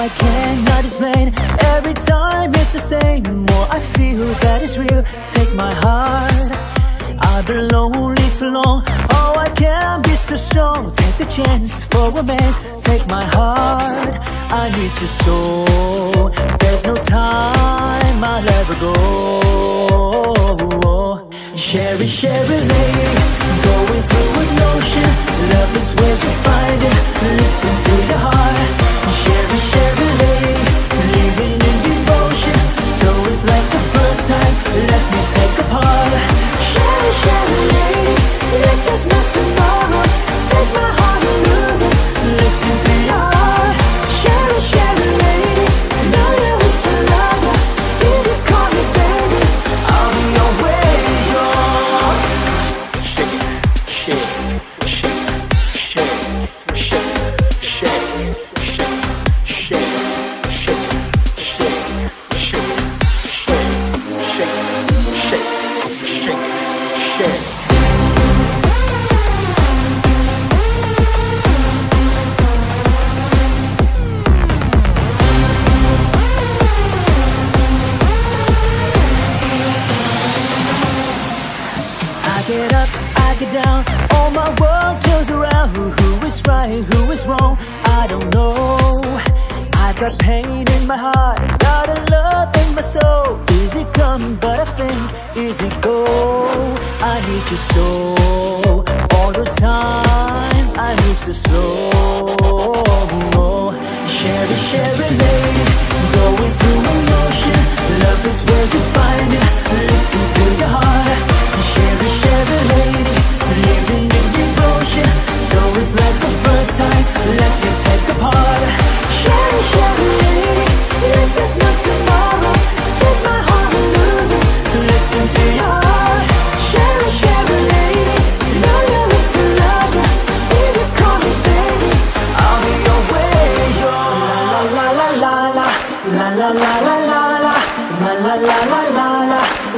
I cannot explain Every time it's the same. More I feel that it's real. Take my heart. I've been lonely too long. Oh, I can't be so strong. Take the chance for romance. Take my heart. I need your soul. There's no get up, I get down. All my world turns around. Who, who is right, who is wrong? I don't know. I've got pain in my heart Got a love in my soul. Easy come, but I think easy go? I need you so All the times I move so slow. Oh, share it, share it, baby.